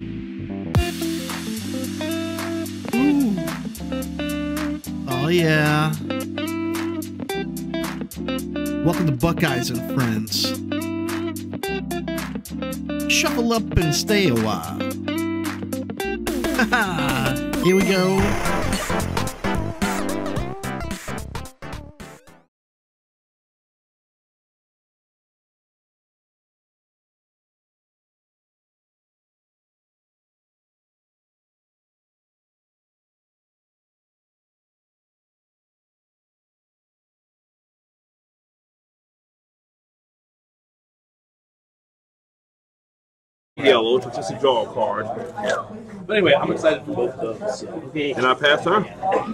Ooh. Oh yeah. Welcome to Buckeyes and Friends. Shuffle up and stay a while. Here we go. Yellow, which is just a draw card. But anyway, I'm excited for both of those. So. Okay. And I pass her.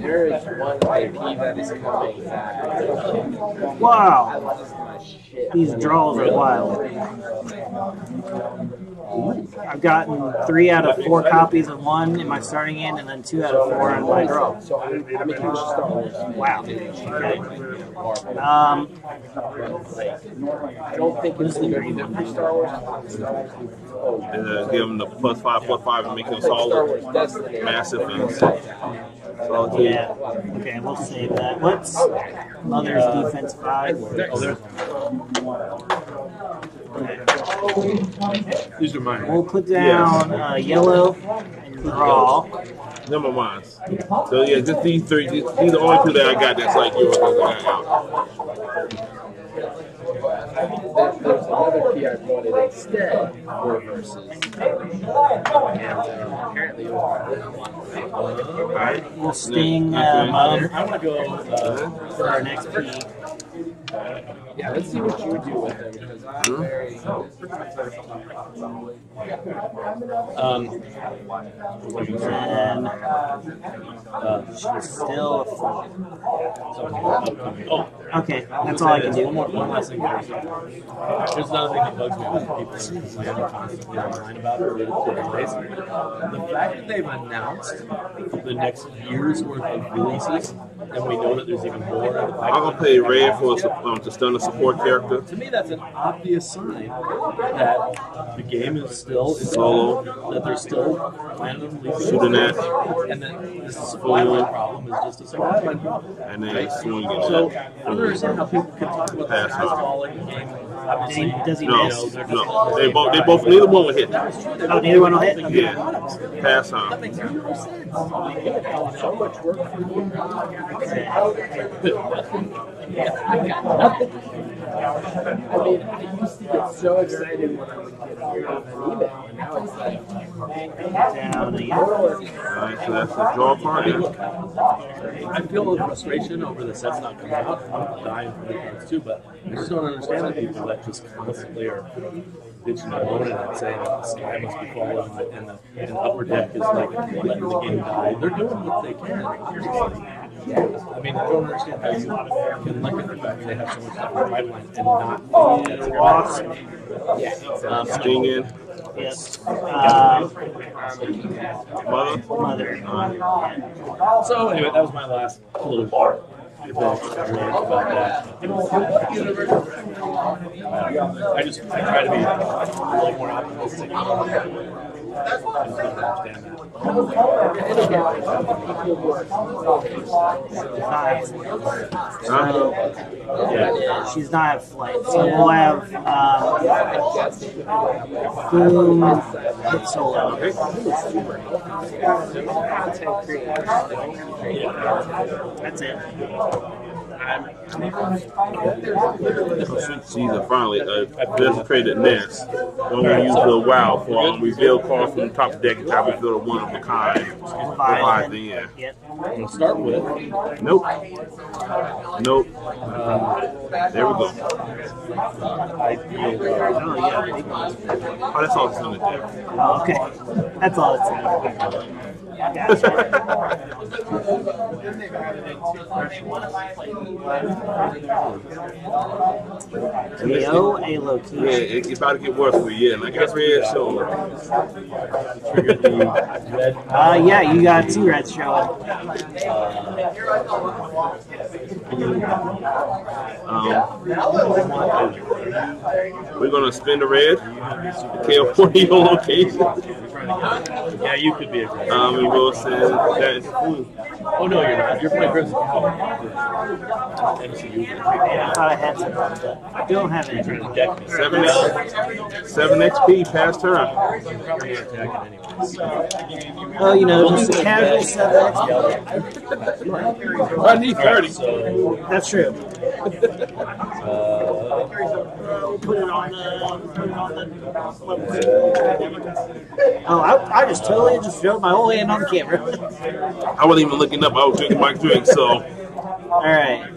There is one IP that is coming back. Wow. These draws are wild. I've gotten three out of four copies of one in my starting end, and then two out of four in my draw. So I'm, I'm a huge Star Wars. Wow. Okay. Um, I don't think it's the very Star Wars. Oh, And uh, give them the plus five, plus five, and make them solid, massive, and solid two. yeah. Okay, we'll save that. What's Mother's defense five? Oh, there's, Okay. These are mine. We'll put down uh, yellow and draw. Never mind. So yeah, just these three. These, these are the only two that I got. That's like yours. That I got. There- There's another P I wanted instead for versus. And apparently it was All right. We'll sting uh, Okay. I'm gonna go. Uh, for our next P. Yeah, let's see what you would do with them um, And uh, she's still. Oh, Okay, that's all I can do. One more, one last thing. There's, another thing that bugs me when people are constantly online about it. The fact that they've announced the next year's worth of releases, and we know that there's even more I'm gonna play red for a um, to stun a support character. To me, that's an obvious sign that the game is still is Solo. that they're still randomly Shooting at, and that this supply line problem is just a supply line problem. and then swing So it. I don't understand how people can talk about the falling the game. Obviously, Does he No, miss? no. They both. They both. Neither one will hit. Oh, neither one will hit? Okay. Yeah. Pass on. That makes zero sense. So much work for you. I mean, I used to get so excited when I would get an email, So that's the draw. Yeah. I feel a frustration over the sets not coming out. I'm dying for the cards too, but I just don't understand the people that just constantly are bitching and moaning and saying that the sky must be falling and the, and the, and the upper deck is like letting the game die. They're doing what they can, obviously. I mean, I don't understand how you can look at the fact they have so much stuff in the pipeline and not. Lost. Um, Sting in. Yes. Uh, Mother. mother. So anyway, that was my last little that. I just I try to be a little more optimistic. I just don't understand that. and again, people who are Five. Huh? So Yeah. she's not at flight. So we'll have um, hit solo. That's it. Oh, sweet Jesus, finally, uh, just created Nest. I'm gonna use the WoW for um, reveal cards from the top deck and try to reveal a one of a kind. Five then, yeah. Yep. I'm gonna start with Nope. Nope. There we go. I feel Oh yeah. Oh, that's all that's in the deck. Oh, okay. That's all it's in. KO a low key. Yeah, it, it's about to get worse for you. Yeah, and I got red trigger. Uh, yeah, you got two reds showing. Um, we're gonna spin the red. 40 location. Yeah, you could be a great. Um, we will say that is food. Oh no, you're not. You're playing Crimson Cowl. MCU. I thought I had some, I don't have any. Trying to deck me. Seven, seven XP past turn. You're attacking anyways. Oh, you know, just a casual seven. I need thirty. So, That's true. uh, Put it on the. Put it on the. Oh, I, I just totally just showed my whole hand on the camera. I wasn't even looking up. I was drinking my drink, so All right.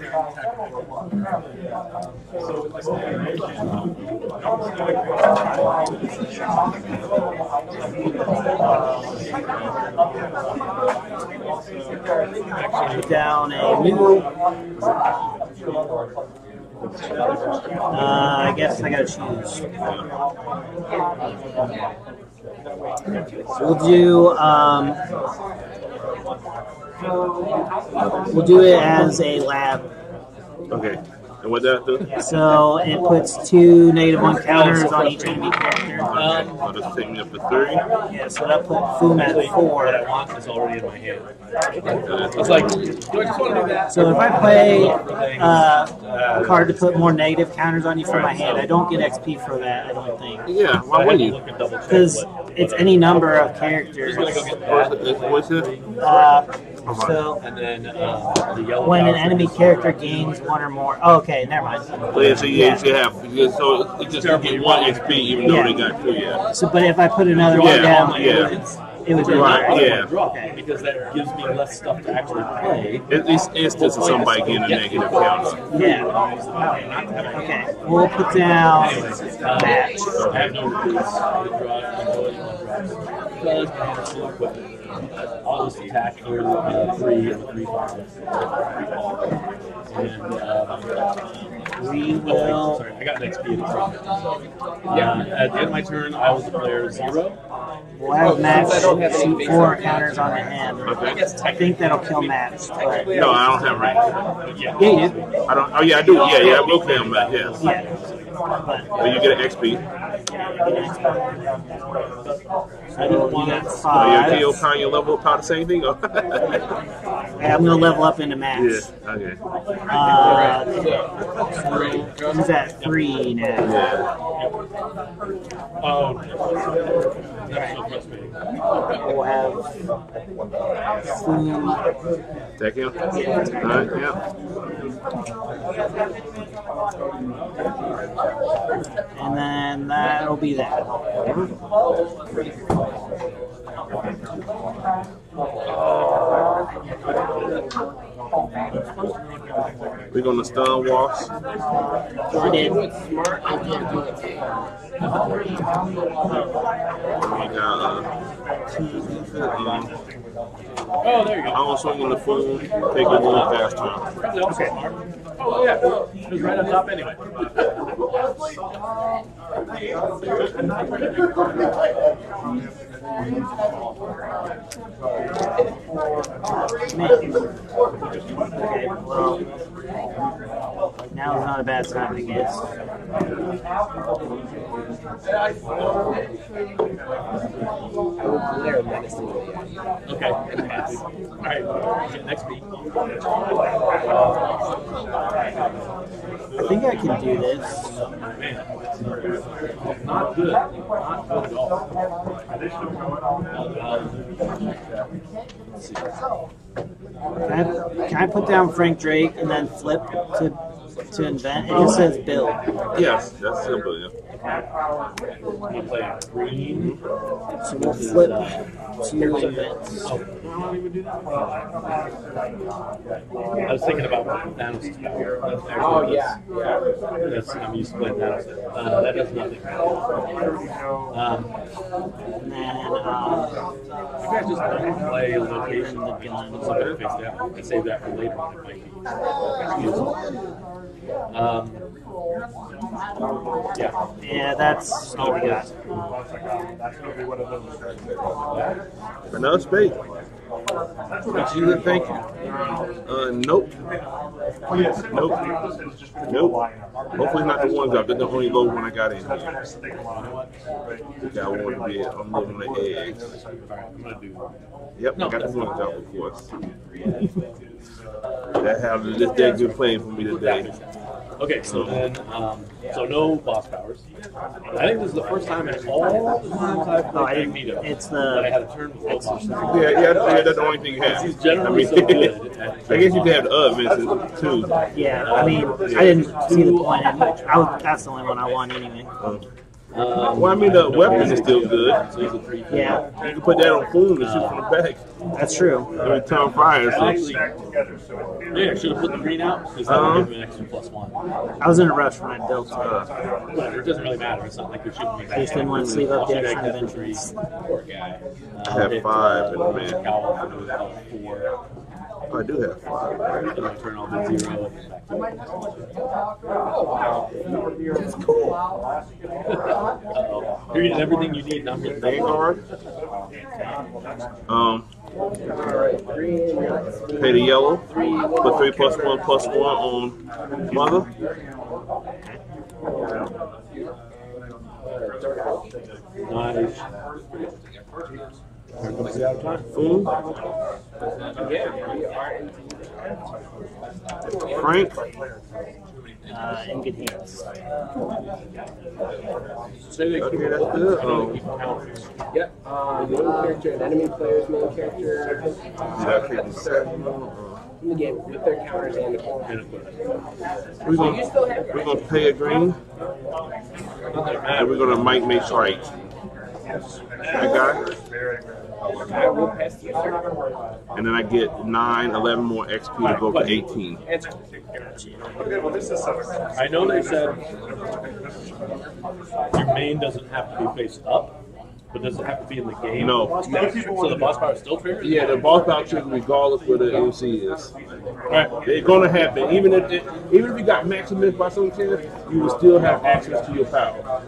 Down a. Uh, I guess I gotta choose. We'll do. Um, we'll do it as a lab. okay. And what that do? So it puts two negative one counters on each enemy character. Okay, so this take me up to three. Yeah, so that put Foom at what I four. want is already in my hand. Okay. It's like, do I just want to do that? So if I play uh, a card to put more negative counters on you from my hand, I don't get XP for that. I don't think Yeah, why wouldn't you? Look and double check because it's any number of characters. What's it? What's it? Uh, so And then uh, the yellow. when an enemy uh, character gains one or more. Oh, okay, never mind. So yeah, so yeah, you should have. because- So it just you get one XP even though Yeah. they got two. Yeah. So, but if I put another one Yeah, down, yeah. it would, it would be Right, I oh, yeah. want to because that gives me less stuff to actually play. At least instance of somebody getting a negative counter. Yeah. Okay. We'll put down match. I have no release. I draw ability one drops. Because my hand is still equipped. I'll just attack for uh, three and three five. And um, We oh, will. sorry, I got an XP in the front. Uh, at the end of my turn, I will declare zero. We'll have match shoot four counters on the hand. Okay. I think that'll kill Matt. But No, I don't have rank. Yeah. yeah, you do. I don't. Oh yeah, I do. Yeah, yeah, I will kill him back. Yes. Yeah. But But you get an XP. I don't want that Are five. your kill power, your level up power the same thing? Or? Okay, I'm gonna level up into match. yeah. Okay. Uh, so he's at three now. Yeah. Oh, that's so frustrating. We'll have food. Take him. All right. Yeah. And then that'll be that. Oh. We're gonna stun walks. I did. Smart, I can't do it. We got uh, um, Oh, there you go. I'm gonna swing in the phone, take a little fast turn. Probably. Oh, yeah. It was right on top anyway. Well, now's not a bad time, to guess. Okay. All right. Next beat. I think I can do this. Not good. Not good at all. Can I, can I put down Frank Drake and then flip to to invent? It just says build. Yes, that's simple. Yeah. You play green. So we'll flip to invent. I was thinking about Thanos' power. That's Oh, yeah. that's- That's, I'm used to playing Thanos. Uh, that does nothing. Um, And then uh, you guys just don't play a location. the gun. Put somebody face down and save that for later when it might be useful. Um, yeah. yeah, that's all we got. Another spade. Sheila, thank you. Uh, nope. Nope. Nope. Hopefully not the ones up. That's the only low one I got in. Yeah, I want to be living the eggs. Gonna. Yep, I got the ones out, of course. That have this deck been playing for me today. Okay, so then, um, so no boss powers. I think this is the first time in all the times I've played didn't. Magneto It's that I the. had a turn with no boss powers. Yeah, yeah, yeah, that's the only thing you have. He's generally I so good. I guess you could have the other misses too. Yeah, I mean, I didn't see the point. In, I was, that's the only one I want anyway. Um, Well, I mean, the weapon is still good. So he's a three. Yeah, You can put that on Foom and shoot from the back. that's true. I mean, Tom Fryer. So. Actually, yeah, I should have put the green out because that Uh-huh. would give him an extra plus one. I was in a rush when I dealt. it. Whatever, it doesn't really matter. It's not like you're shooting me back. I just didn't want to sleeve up I'll the shoot extra back that for Poor guy. Uh, I have five uh, in the man. Cowl for. I do have five. And my turn, I'll do zero. Uh-oh. You're getting everything you need, and I'm getting nothing. Vanguard. Um, Alright, green, pay the yellow. Put three plus one plus one on mother. Nice. Are Frank. Uh, in good hands. Say they keep that's good. Yep. Uh, main character and enemy player's main character. Uh, in the game with their counters and. And we're So gonna still we're gonna pay a green, and we're gonna might make right. That guy, I will pass through, sir. and then I get nine, 11 more XP to go to 18. Answer. I know they said your main doesn't have to be faced up, but does it have to be in the game? No. So the boss power still triggers? Yeah, the boss battle triggers regardless where the MC is. Alright. It's gonna happen. Even if it, even if you got Maximus by some chance, you will still have access to your power.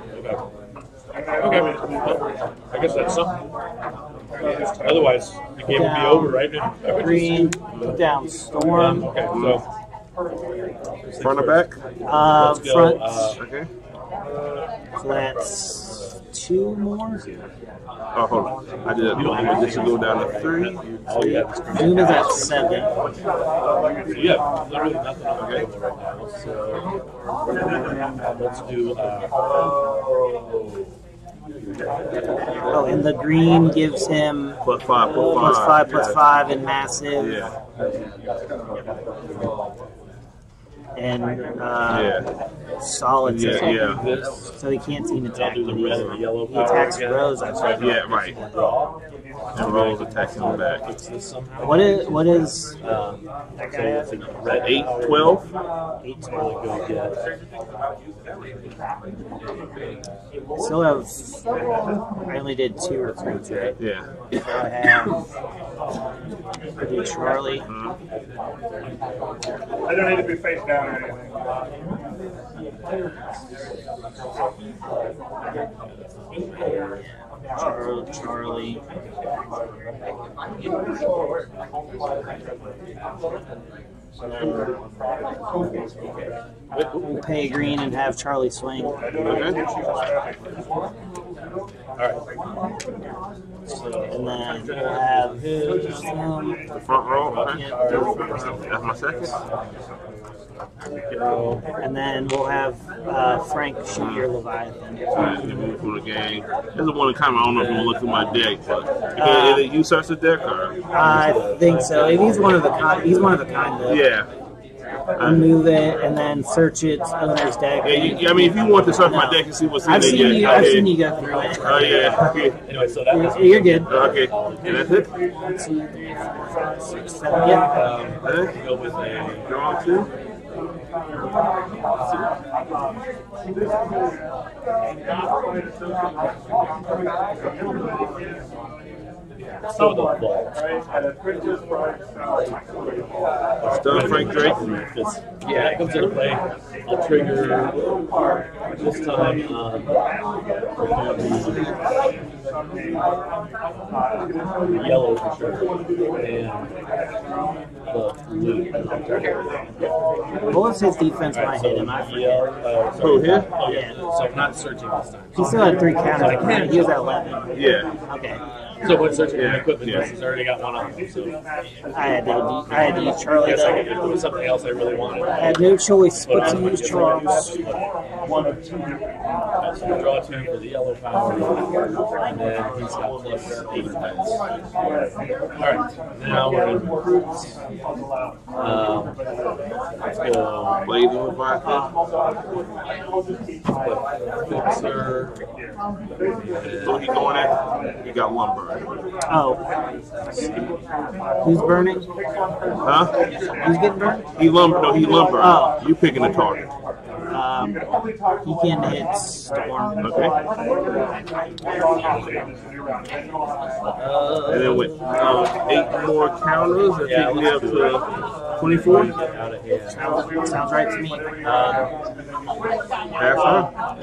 Okay. Well, I guess that's something. Otherwise, the game would be over, right? If- Green, put down Um, storm. okay, so Front or back? Uh, let's go. front. Uh, Okay. So that's two more. Oh, hold on. I did that. This should go down to three. all you have is. Zoom is at seven. So you literally nothing on the table right now. So let's do. Uh, Oh, and the green gives him Plus five, plus five. plus five plus yeah. five and massive. Yeah. And uh, Yeah. solid. Yeah, yeah. So he can't seem to I'll attack do the red the yellow He attacks again. Rose, I think. Yeah, right. Draw. And rolls attacking him back. Fix this somehow. What is what is Um, that so guy it's have? a red Eight, power. 12. Eight Really go get. Still have. I only did two recruits, right? Yeah. So I have. I do Charlie. I don't need to be face down or anything. Charlie. Charlie. We'll pay green and have Charlie swing. Okay. And then we'll have his. Um, The front row. Okay. yeah, That's my second. And then we'll have uh, Frank shoot your Leviathan. Alright, you move from the game. This is one of kind of I don't know if I'm gonna look through my deck, but uh, is it you search the deck or? I think so. He's one of the kind. He's one of the kind though. Yeah. Remove it and then search its owner's deck. Yeah, you, I mean, if you want to search my deck and see what's in I've there, seen yeah, you. I've seen you go through it. Oh yeah. Okay. Anyway, so that. You're, you're good. Okay. And that's it. Two, three, four, five, six, seven. Yep. Um, Okay. go with a. Draw two. Let's go with the vault. It's done, Frank Drake. Because yeah, it comes into play. I'll trigger this time. Um, we'll do the yellow for sure, and the blue. What was his defense when I hit him? I forget. Yellow, uh, sorry. Who, here? Oh yeah. So I'm not searching this time. He still had three counters. on him. He was at 11. Yeah. Okay. So when searching Yeah, my equipment, yeah. this has already got one on them. So I had to, I had to use Charlie yes, I could though. if something else I really wanted. I had no choice But but to gonna use just Charles. One or two. So draw two for the yellow power, and then he's got plus eight pets. Alright, now we're in recruits. Um, let's go Blade and Leviathan. fixer. So he going at? He got lumber. Oh. Who's burning? Huh? Who's getting burned? He lumber. No, he lumber. Oh. You picking a target. Um, he can hit Storm. Okay. Uh, And then with um, eight more counters, that Yeah, takes me up to 24. out. Sounds, sounds right to me. Um, Half time.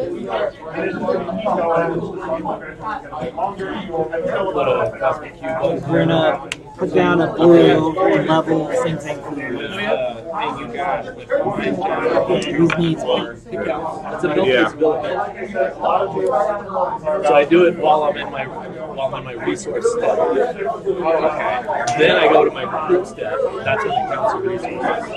put a cosmic cube We're gonna put down a blue level. Same thing for you. Whose needs? It's a built Yeah. So I do it while I'm in my while I'm in my resource step. Okay. Then I go to my recruit step. That's when it counts as resources.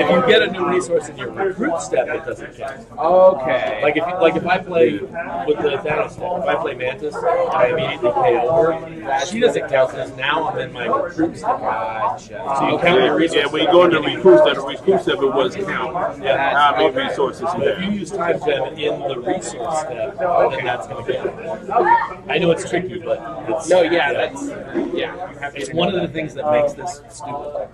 If you get a new resource in your recruit step, it doesn't count. Okay. Like if like if I play with the Thanos step, if I play Mantis, I immediately pay over. She doesn't count because now I'm in my recruit step. Gotcha. So you count your resources. Yeah, when you go into recruit step, the recruit step it was count. Yeah. How many resources you But if you use time gem in the resource step, then that's going to count. I know it's tricky, but it's No, yeah, that's yeah. You have to It's one of the things that makes this stupid.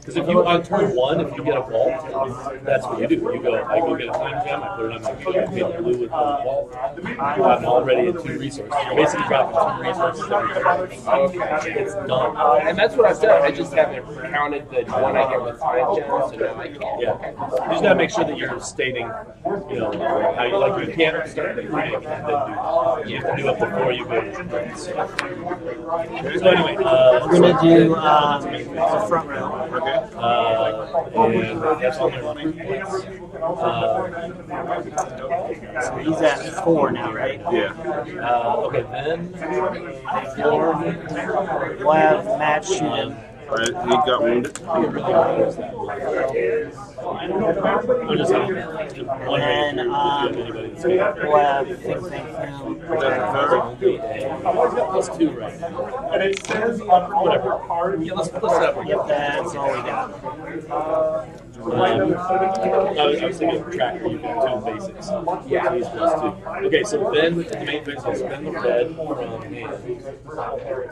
Because if you on turn one, if you get a vault, that's what you do. You go, I go get a time gem, I put it on my field, I pay the blue with the vault. I'm already at two resources. You're basically dropping two resources every turn. It's done. And that's what I've done. I just haven't counted the one I get with time gem, so now I can't. Yeah. You just gotta make sure that you're stating, you know, how you like. You can't start the thing and then do. You have to do it before you go to the So anyway, uh, We're gonna do um, the front row. Okay. Uh, and that's all my recruit points. Uh, So he's at four now, right? Yeah. uh, okay, then form. We'll have Matt shoot him. All right. He got wounded. I'm just saying, one And, um, could do anybody that's good. We'll have Think Think. Plus Two right. And it says on whatever card. Yeah, let's one. Yep, that's all we got. Um, I was, I was thinking tracker, you can two basics. Yeah. These plus two. Okay, so then the main thing is I'll spend the red from hand.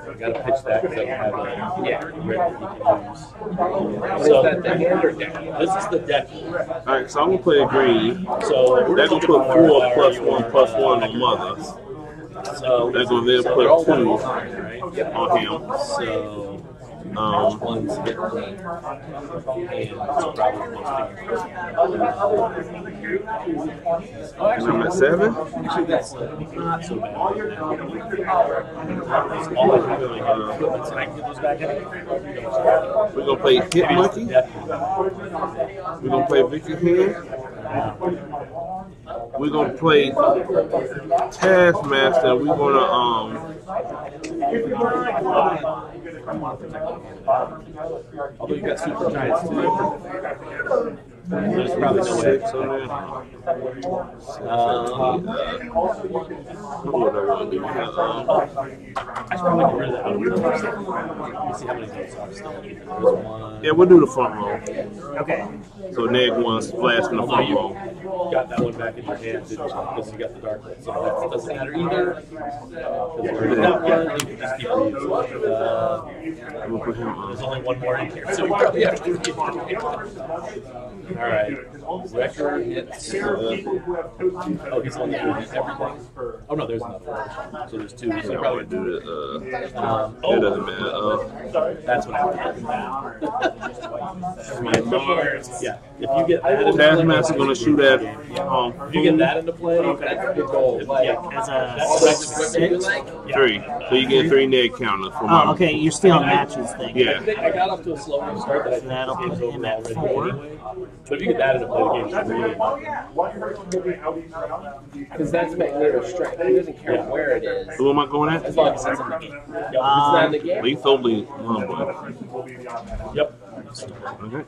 I gotta pitch that because I don't have a Yeah. red that you can use. Is So that the hand or deck? this is the deck. All right. So I'm gonna play a green. So we're They're gonna put four our- plus one plus one on mothers So They're gonna then so put they're all two. one of a kind, right? on him. So which Um, ones most and seven. Actually, that's not so bad. All I have my I get those back in. We're gonna play Hit Monkey. We're gonna play Vicky Hand. We're gonna play Taskmaster. We're gonna um. Although you got super giants too. There's probably no way. Six on. Um, What I wanna do um, I should probably get rid of that. out of the first. Let me see how many notes are still. There's one. Yeah, we'll do the front row. Okay. So neg one splash in the front you row. got that one back in your hand, didn't you? Because you got the dark one. So that doesn't matter either. Because we're in that one, you can just keep reusing. Uh, We'll put him there's on. only one more in here, so we probably have to read it. You All right. do it, 'cause almost Wrecker hits. There are people who have toasties Oh, he's on the are he's everything. Oh no, there's enough. So there's two. So I probably do the. Uh, Um, it oh, doesn't matter. Uh, that's what I'm talking about. Yeah, if you get that into Taskmaster play, gonna shoot at. Um, if you get that into play, that's a good goal. Like, Yeah, as a six. Equipment you like? three. So you get three neg counters for my. Oh, okay. You're still on matches thing. Yeah. I got up to a slow start, but I think That'll this put him at already four. Anyway. But if you get that into play, the game's That's a really oh, good point. Why are you moving out each round? Because that's Magneto strength. He doesn't care Yeah. where it is. Who am I going as at? long as it's in the game. If it's not in the game. Lethally Lumber. Will be the on that. Yep. Okay.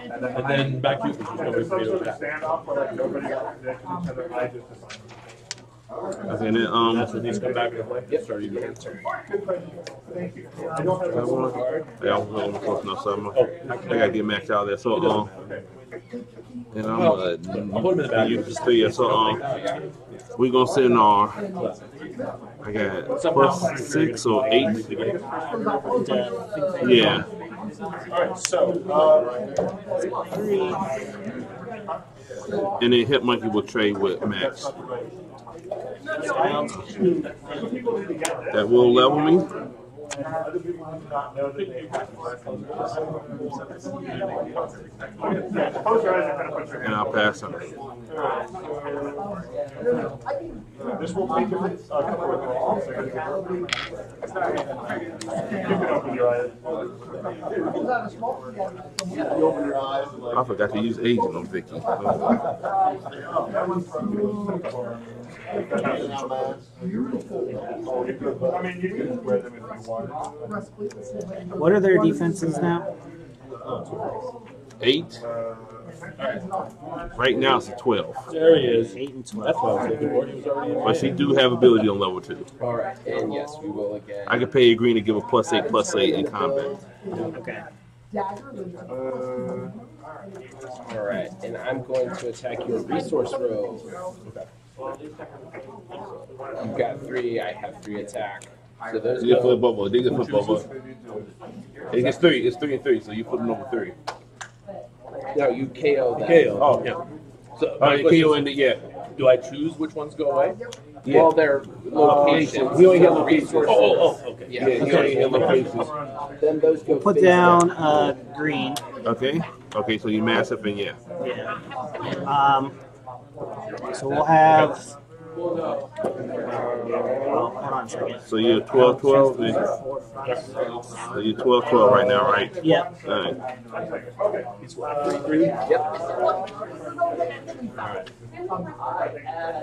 And then back to you, because there's There's some nobody Okay, and then um, That's when these come back play. Yep. Sorry, you go. Good question. Thank you. I don't have a wanna- yeah, I was going close enough, so I'm, I gotta get maxed out of there. So um, and I'm uh, I'll put him in the back. you just. So um, we gonna sit in our. I got plus six or eight. Yeah. Alright, so, uh, And then Hit Monkey will trade with Max. people need to get this. That will level me. And other people do not know that they have Yeah, Close your eyes and kind of put your And hand. I'll pass on. This will take a a couple of rolls. so you're gonna get- You can open your eyes. You open your eyes and like. I forgot to use agent on Vicky. I mean, you can wear them if you want. What are their defenses now? Eight. Right now it's a twelve, There he is. Eight and That's what I twelve. was looking for. He was already in but she do have ability on level two. All right. And yes, we will again. I can pay a green to give a plus eight plus eight in combat. Okay. Uh, all right. And I'm going to attack your resource row. You've got three. I have three attack. So those You get flip go. Bubba. They get flip Bubba. It gets three. It's three and three, so you put them over three. No, you KO them. KO. Oh. yeah. So, All right, KO in the yeah. do I choose which ones go away? Yeah. Well, their locations. he only the locations. resources. Oh, oh, oh, okay. Yeah. Yeah, you only hit locations. Then those go. Put down uh, green. Okay. Okay, so you massive and yeah. Yeah. Um, so we'll have. Well, hold on a second. So you're 12 12. then- So you're 12 12 right now, right? Yeah. All right.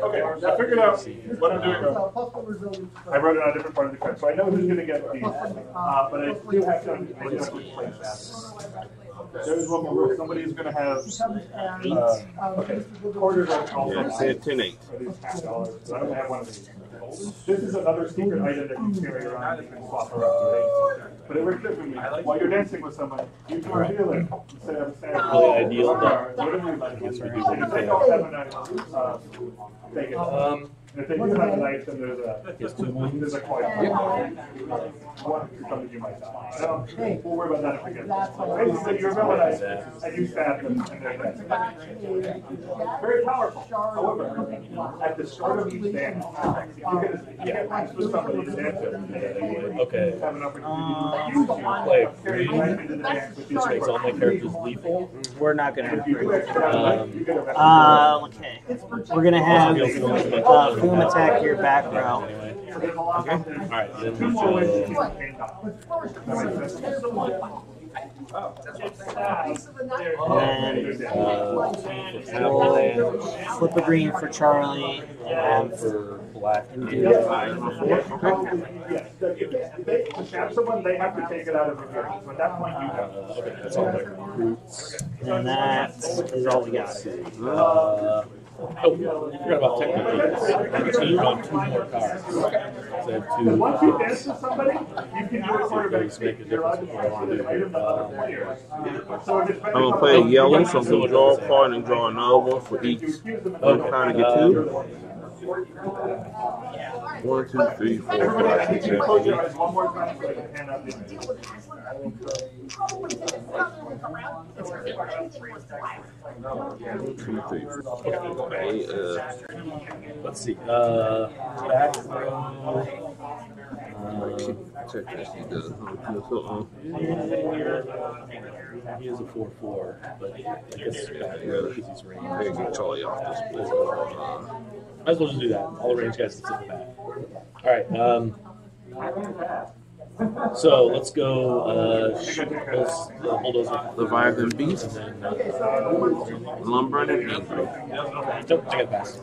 Okay, so I figured out what I'm doing. I wrote it on a different part of the card, so I know who's gonna get these. Uh, but I do have to, I do have to explain that. There's one more, somebody is gonna have, uh, okay, quarters are also. Yeah, 10 10 8. Are these half dollars? I don't have one of these. This is another secret item that you carry around, you can swap around. But it works differently. While you're dancing with someone, you can reveal it instead of standing. Really ideal, Or Whatever you like. And if they don't have a knife, uh, take it. Um, And if they do have a knife, then there's a, Yes, two wounds. there's a coin. One, something you might die. No, we'll worry about that if we get there. Basically, you're real nice, and you stab them, and they're dead. Very powerful. However, at the start of each dance, if you get, if you get matched with somebody to dance with, Okay. have an opportunity to use. Play a Carry green. into the dance with you. Makes all my characters lethal. We're not going to If you do extra knife, you get a. Uh, okay. We're going to have uh, Boom attack your back row. Okay. All right. And then uh, flip a green for Charlie. and for black. and do if they, stab someone, they have to take it out of your hands. So at that point, you have. That's all and that is all we got. Uh, oh, forgot about technical. Two on two more cards. So I have two. Once you dance with somebody, you can do quarterback Those make a speak. You're allowed to to to. So I'm play yellow, so I'm gonna draw a card and draw another one for each. I'm trying to get two. One, two, three, four, five, six, you seven, eight. Uh, Let's see. Uh, back row. Uh, check that she does. um, he is a four four, but I guess back row because he's range. Get Charlie off this board. Uh, Might as well just do that. All the range guys sit in the back. All right. Um, so let's go. Uh, sh- let's, uh, bulldozer. Leviathan Beast, And then, uh, Lumbering and Angry. nope, I got pass.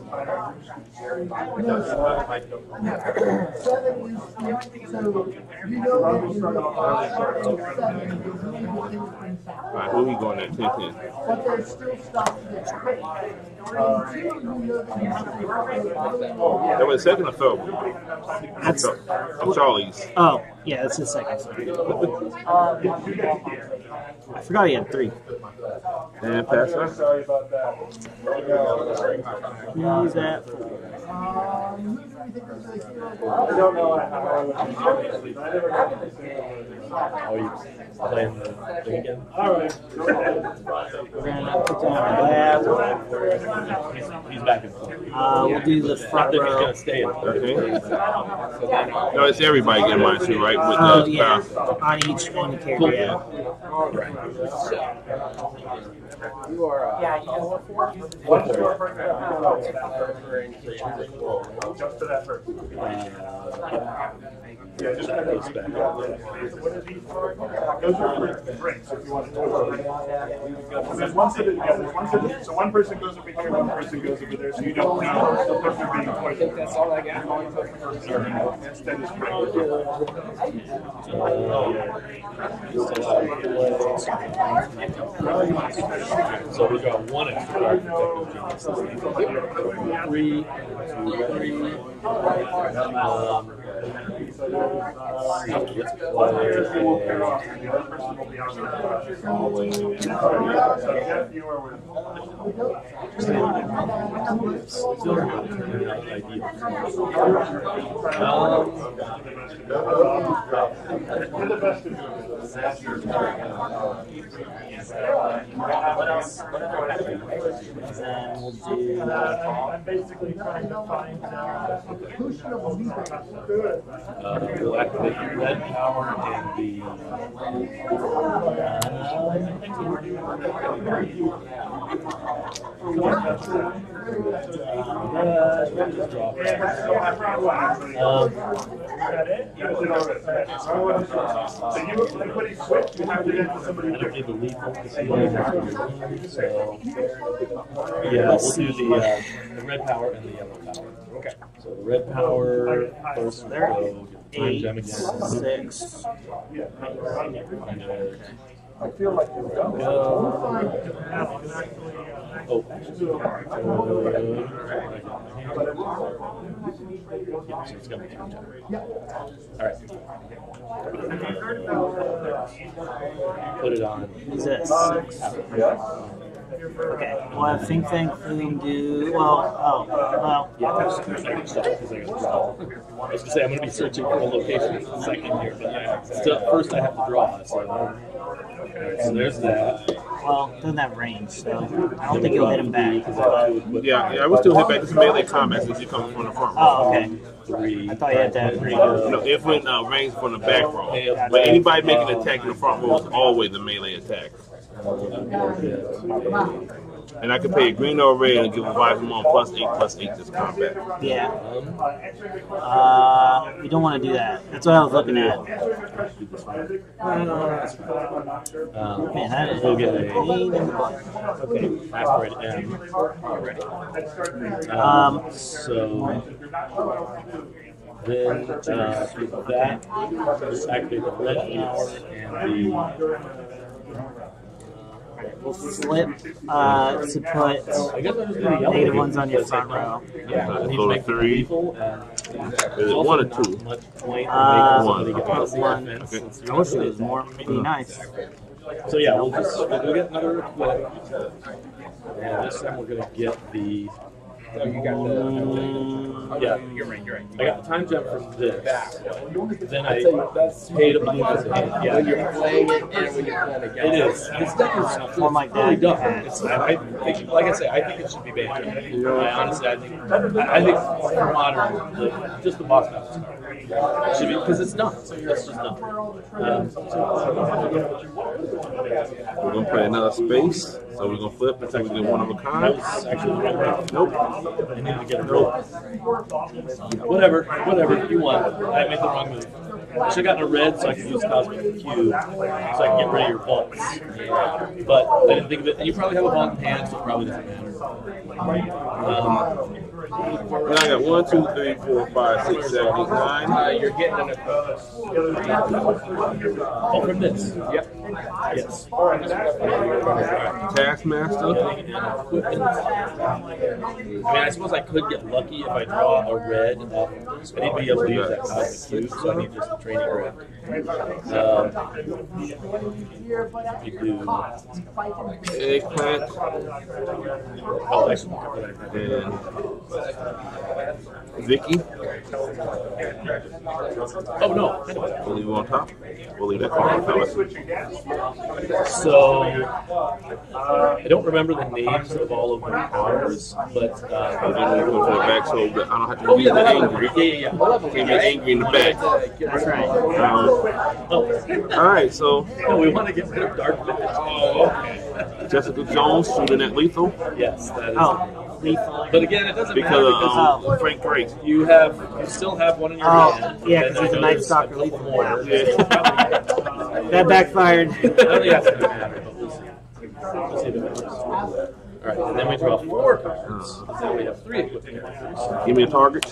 Alright, who we going at 10 10? But there's still stuff there. That was second or third? That's I'm Charlie's. oh yeah, that's his second. I forgot he had three. And pass that. Sorry about that. He's at I don't know how I would. I never got to say Oh, you playing the thing again? All right. we're gonna put down our lab. He's, he's back in. Uh, we'll do the front that he's gonna stay in play. Okay. No, it's everybody getting mine too, right? With Oh the yeah, power. on each indicator. Cool. Yeah. You are. Uh, yeah, What's your first Just for that first. Yeah, just kind of Goes back. What is each for? Those are for drinks if you want to. There's one set of, there's one set so one person goes over here, one person goes over there, so you don't need the person being twice. that's all I got. Instead of So we got one extra. Three, three. Um. So you are with. Still not turning out. Um, I'm basically trying to find. Uh, the red power and the. Just draw. That's it. So you, everybody switch, you have to get to somebody I don't need the lethal because he has so yeah, we'll do the uh, the red power and the yellow power. Okay. So the red power first will There. go time Eight, gem again. six. And, uh, I feel like you're uh, Oh. Yeah, so it's gonna be time. All right. Put it on. He's at six. Okay. We'll have Think Tank Boom do. Well, oh, well. Yeah, that's second step because I got to draw. I was gonna say I'm gonna be searching for a location in a second here, but yeah, still, first I have to draw. So, Alright, so there's that. Well, doesn't have range, so I don't think you'll hit him back. But, Yeah, yeah, I will still hit back. This is melee combat since you come from the front row. oh, okay. Three. I thought you had that. Three go. No, if we're in uh, range from the back row. But anybody making an attack in the front row is always a melee attack. And I can pay a green or red and give a Volume on plus 8 plus 8 this combat. Yeah. Uh, you don't want to do that. That's what I was looking at. Um, Man, that is we'll get a pain in the butt. okay, asteroid M. Um, So then uh, that, just activate the red and the. We'll flip uh, to put I guess I'll just do the yellow. negative ones on your front row. Yeah, I need Go to to make three. Is it one or two? much Uh, to make somebody get plus one. offense. since I wish it was more. Maybe nice. So yeah, we'll just we'll get another equip. And this time we're gonna get the Oh, you got the. Yeah, You're right. You're right. I got the time jump from this. Then I I'd say paid a blue as a hand. Yeah, when you're playing it and when you're playing against It is. This deck is One like really that. dumb. It's, I, I think, like I say, I think it should be banned. I honestly, I think, I, I think for modern, the, just the boss battles should be because it's not. It's just dumb. Um, We're gonna play another space, so we're gonna flip until we get one of a that kind. was actually the wrong way. Nope. I needed to get a roll. Whatever, whatever you want. I made the wrong move. I should have gotten a red so I could use Cosmic Cube so I can get rid of your vaults. But I didn't think of it. And you probably have a in hand, so it probably doesn't matter. Um, Then I got one, two, three, four, five, six, seven, eight, nine. Uh, you're getting an oh, from this. Yep. Yes. Taskmaster. I mean, I suppose I could get lucky if I draw a red off of this. I need to be able to use that Cosmic Cube, so I need just the training grab. Um, you do. Eggplant. Oh, I should look up that. And Vicky. Oh no. We'll leave it on top. We'll leave that card, fellas. So I don't remember the names of all of the powers, but uh, And then we'll go to the back so I don't have to oh be yeah, angry. yeah, yeah, yeah. Can't be angry in the back. That's right. Um, Oh, all right, so no, we want to get rid of Dark Myth. Oh, okay. Jessica Jones shooting at lethal Yes, that is. Oh, lethal. But again, it doesn't because matter of because um, Frank Drake. you have you still have one in your Oh, hand. yeah, and 'cause he's I a know Night there's Stalker lethal. more. Yeah. That backfired. I don't think that's gonna matter, but we'll see. We'll see if it. All right, and then we draw four cards. So then we have three equipment characters. Give me a target.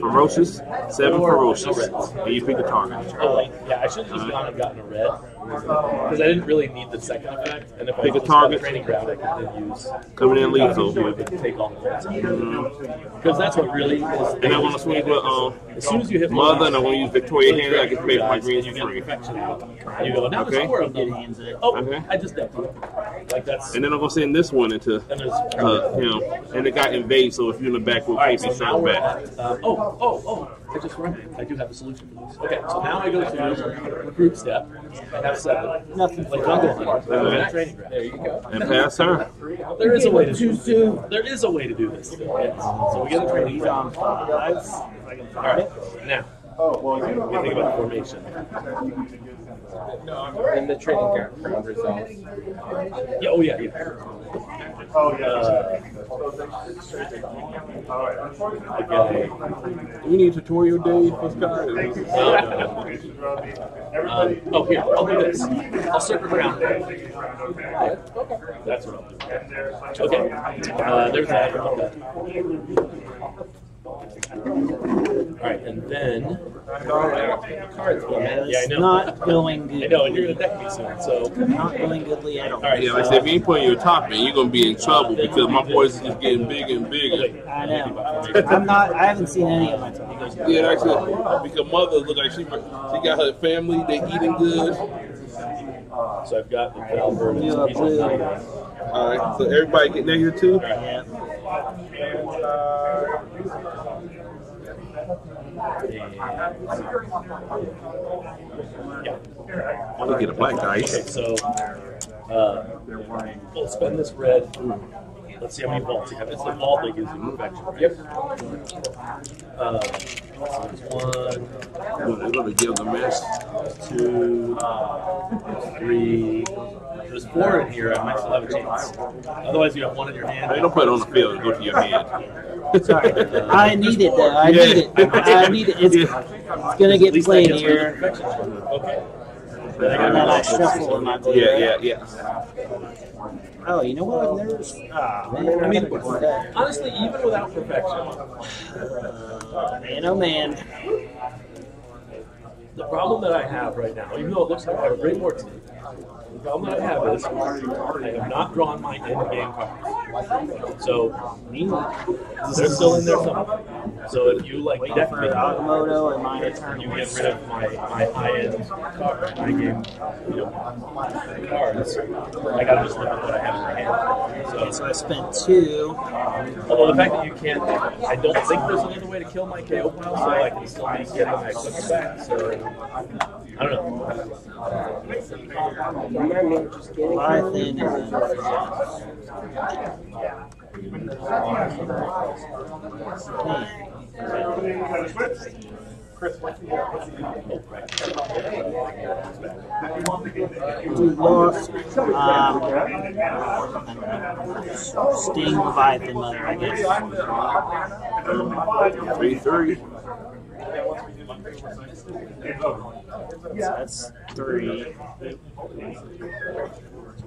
Ferocious, seven Four, ferocious. no reds. And you pick a target. Oh, yeah, I should have just gone and gotten a red because I didn't really need the second effect. And if I a just target. training ground, I could then use Coming in lethal. Take all the cards. Because that's what really is. And I want to swing with um, As soon as you hit Mother, and I want to use Victoria here. I can for my greens you free. You go, now Okay. there's four of them. Hands it. Oh, Okay. I just decked. Like that's. And then I'm gonna send this one into, uh, you know, and it got invade. So if you're in the back, we'll right, so shot back. Uh, oh, oh, oh! I just remembered. I do have a solution for this. Okay, so now I go to group step. I have seven. Nothing Like jungle hunter. Okay. Training ground. There you go. And pass her. There is a way to do this. There is a way to do this. Yes. So we get a training He's ground. on five. All right. Now, we think about formation. And the training ground ground results. Yeah. Oh yeah. Yeah. Oh, yeah. Uh, All right. Do we need tutorial day for Sky? No, no, no. Um, oh, here. I'll do this. I'll circle around. That's what I'll do. Okay. Uh, there's that. All right, and then cards. Yeah, I It's know. not going good. I good. know, and you're gonna deck me soon. So, Not going goodly at all. all right. Yeah, like I said, if you ain't putting your top in, you're gonna be in trouble because my voice is just getting bigger and bigger. I know. I'm not. I haven't seen any of my topics. Yeah, actually, because mother look like she she got her family, they eating good. So I've got the Valverde. You are He's on nine. All right, so everybody get negative two. Yeah. I'm gonna get a black Okay, so uh, we'll spend this red. Let's see how many vaults you have. It's the vault that gives you perfection. Right? Yep. Uh, so there's one, They're gonna give the mess. two, three. There's four in here. I might still have a chance. Otherwise, you have one in your hand. Hey, don't put it on the field. Go to your hand. Sorry. I need it though. I need it. I need it. It's, it's gonna get played that gets rid of here. Okay. And then I shuffle in my blue. Yeah, yeah, yeah. Oh, you know what? There's. Ah, man. I mean, Uh, honestly, even without perfection, man, oh man. the problem that I have right now, even though it looks like I have a great war team, the problem I have is I have not drawn my end game cards. So they're still in there somewhere. So if you like deck me, Agamotto and my turn. you get rid of my, my high end card, my game, you know, cards. I gotta just limit what I have in my hand. So, So I spent two. although the fact that you can't, I don't think there's another way to kill my KO pile, so I can still be getting my equipment back. So I don't know. Then two lost. Um, Sting Leviathan Mother, I guess. Three three. So that's three.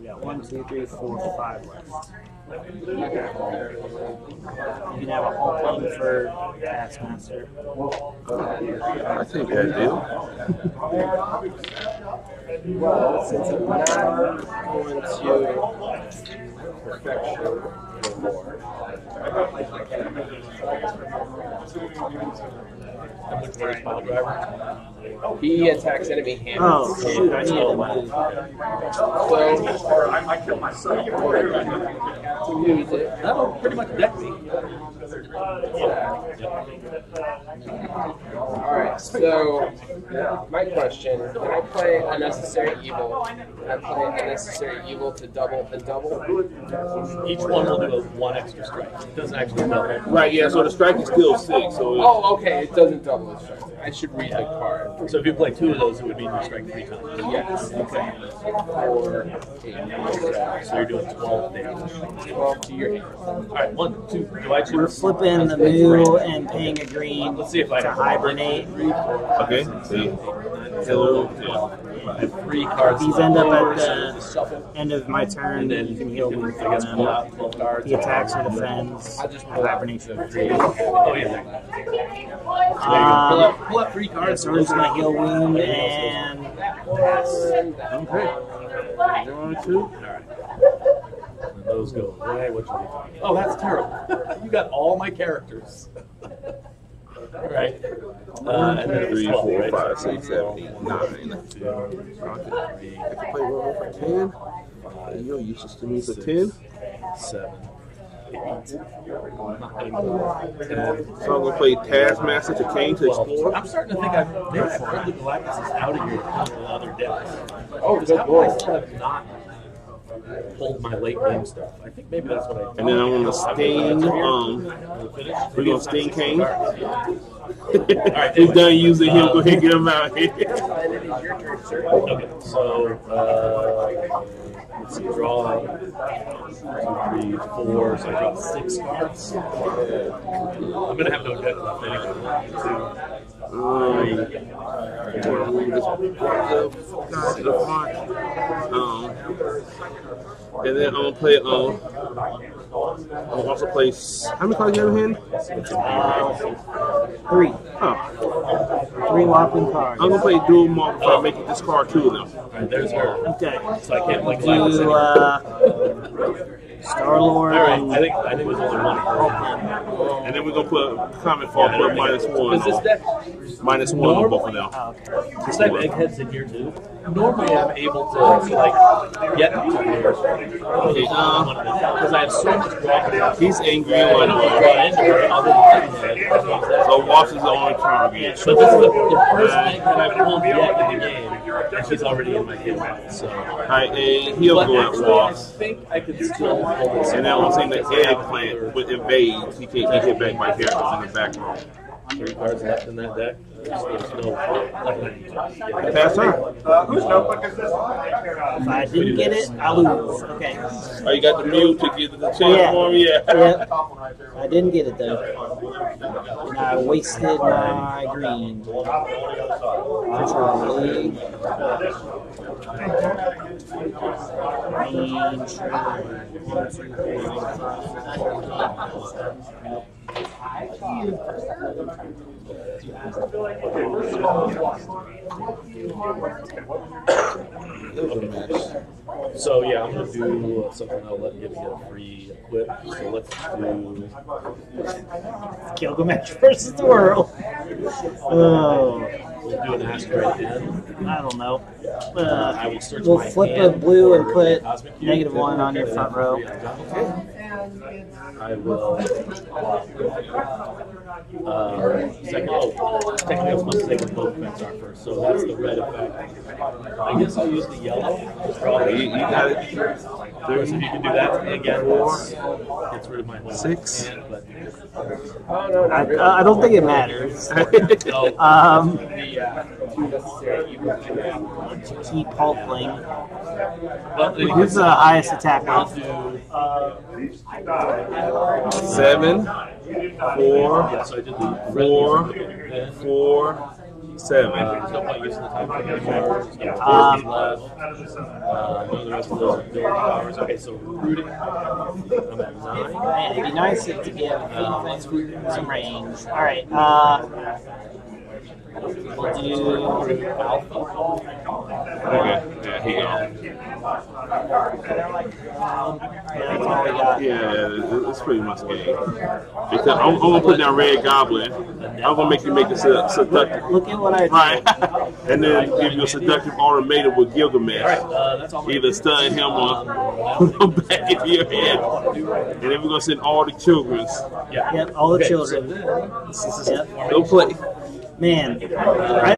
Got one, two, three, four, five left. You can have a whole plane for Taskmaster. I think that do. Well, since I'm not going to perfection anymore, I'm looking for a pile driver. he attacks enemy hand. Oh, shoot, I need to move. So, to use. That'll pretty much deck me. Alright, so my question can I play Unnecessary Evil? Can I play Unnecessary Evil to double and double? Each one will do a one extra strike. It doesn't actually double. Right, yeah, so the strike is still six, so Oh, okay, it doesn't double the strike. I should read the card. So if you play two of those, it would mean you strike three times. Yes. Okay. Four, eight, So you're doing 12 damage. 12 to your hand. All right, one, two. Do I choose? Flipping the moo and paying a green Let's see if I to hibernate. okay. See, hello. Yeah. Three cards. These end up at the end of my turn. And then You can heal me I from guess pull them. out 12 cards. He attacks or defends. I just and pull out hibernation. the three. Oh, yeah. Pull Um, pull out three yeah, cards. so we're just gonna heal wound and pass. Okay. One, two. All right. And those go away. What should we talk Oh, that's terrible. you got all my characters. all right. Uh, and then it was Three, 12, four, right? five, six, seven, eight, nine. Two, three, I can play one more for ten. You're useless to me for ten. seven, eight, nine, ten. So I'm gonna play Taskmaster to Kane to explore. I'm starting to think I've maybe I've heard the Galactus is out of here with other decks. Oh, good how lord. Have not pulled my late game stuff. I think maybe that's what I And then I'm gonna stain. Um, we're gonna stain Kane. He's done using him. Go ahead get him out here. Okay, so uh, let's see, draw two, three, four. So I draw six cards. I'm gonna have no deck left anyway. Um, we're gonna move this guy to the front. Um, and then I'm gonna play. Um, I'm gonna also play. s- How many cards you have in hand? Three. Oh, Three whopping cards. I'm gonna play dual mark before I make it discard two of them. All right, there's her. Okay. So I can't play Do uh, Star Lord. All right, I think I think there's only one. And then we're gonna put comment for put minus one. Because this deck, Minus one on both of them. Okay. this type eggheads in here too. Normally, I'm able to like get to here Okay, um, because I have so much draw. he's angry I on want to draw into it other than egghead. So Watts is the only target. But this is the, the first thing that I've pulled yet in the game, and she's already in my game. So, Alright, a he'll but go at actually, I think I could still pull this. And then I'm saying the eggplant with invades, he can't he hit back my characters in the back row. Three cards left in that deck. There's no like, Pass turn. Uh, whose notebook is this? If I didn't get it, I lose. Okay. Oh, you got the mule to get the chance Yeah. for him? Yeah. Yep. I didn't get it though. And I wasted my green. Control league. Range. One, two, three, four, five. Gilgamesh. So yeah, I'm gonna do something that'll let Gibby get a free equip. So let's do. Gilgamesh versus the world. Oh, We'll do an asteroid in. I don't know. Uh, Uh, I will search we'll my flip hand blue and for put Cosmic Cube, negative then one on your front then row. three on Jungle I will. Uh, second, oh, technically I'm supposed to say what both effects are first. So that's the red effect. I guess I'll use the yellow. You, you got it. There's, if you can do that again, that's, gets rid of my whole Six. hand, but Oh I. I don't think it matters. no, Um, the uh, two necessary you have. keep Hulkling. well, Who's the highest attack I'll roll? Seven, four, Yeah, so I did the red Four. seven. Uh, there's no using the time to get more. There's Um, left. Uh, none of the rest of those ability powers. Okay, so recruiting. I'm at nine. Man, it'd be nice to give anything some range. All right. Uh, we'll do Alpha. Okay, yeah, he gone. that's all we got. Yeah, it's pretty much game. Because I'm, I'm gonna put down Red Goblin. I'm gonna make you make a sed- seductive, Look at what I right? and then give you a seductive automated with Gilgamesh. Uh, that's all. my- Either stun him or put him back into your head. And then we're gonna send all the children's. Yeah. Yep, all the Okay, children. So then, Yep. Go play. Man, I